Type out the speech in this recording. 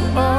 Oh.